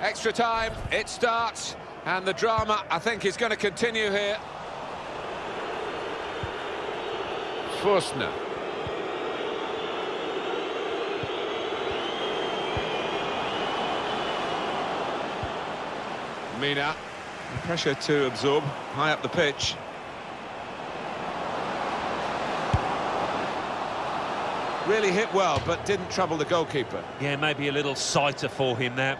Extra time, it starts, and the drama, I think, is going to continue here. Forsner. Mina. Pressure to absorb, high up the pitch. Really hit well, but didn't trouble the goalkeeper. Yeah, maybe a little sighter for him there.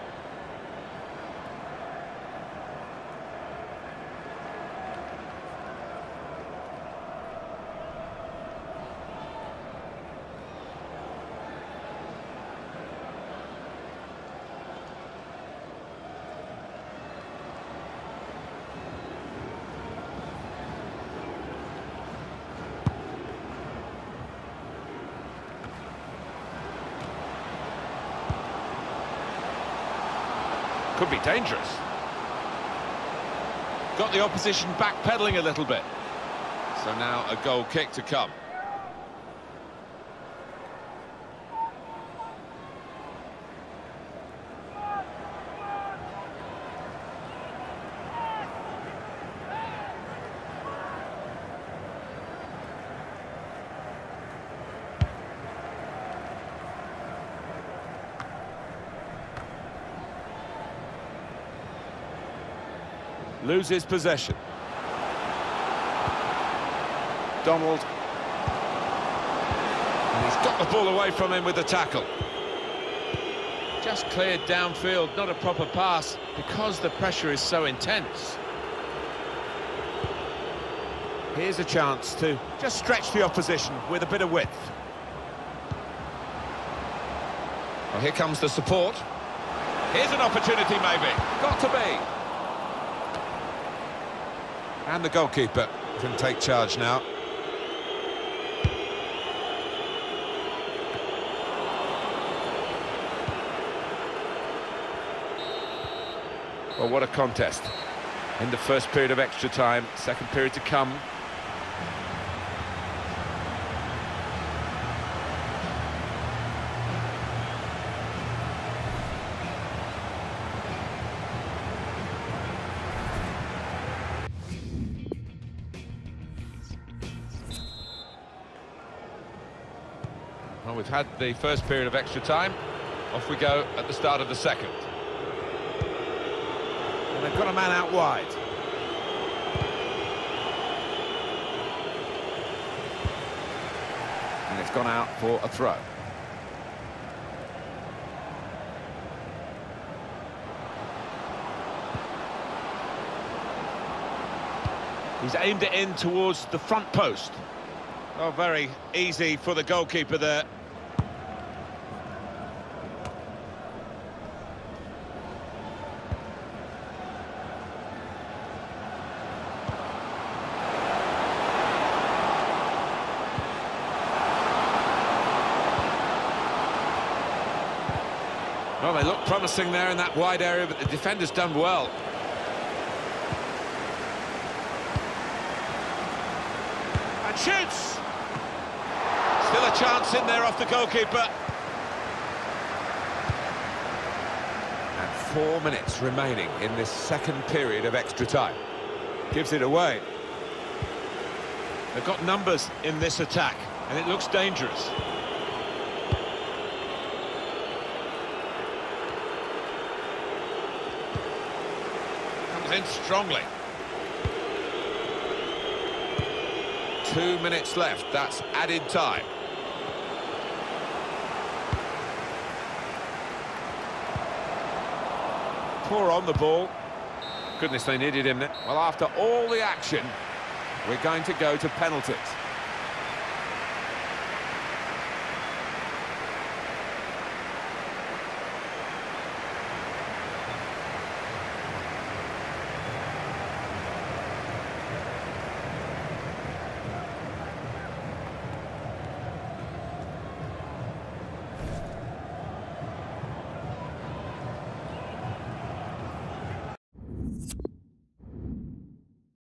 Could be dangerous. Got the opposition backpedaling a little bit. So now a goal kick to come. Loses possession. Donald. And he's got the ball away from him with the tackle. Just cleared downfield, not a proper pass, because the pressure is so intense. Here's a chance to just stretch the opposition with a bit of width. Well, here comes the support. Here's an opportunity, maybe. Got to be. And the goalkeeper can take charge now. Well, what a contest. In the first period of extra time, second period to come. We've had the first period of extra time. Off we go at the start of the second. And they've got a man out wide. And it's gone out for a throw. He's aimed it in towards the front post. Oh, very easy for the goalkeeper there. Well, they look promising there in that wide area, but the defender's done well. And shoots! Still a chance in there off the goalkeeper. And four minutes remaining in this second period of extra time. Gives it away. They've got numbers in this attack, and it looks dangerous. Comes in strongly. Two minutes left, that's added time. Poor on the ball. Goodness, they needed him there. Well, after all the action, we're going to go to penalties.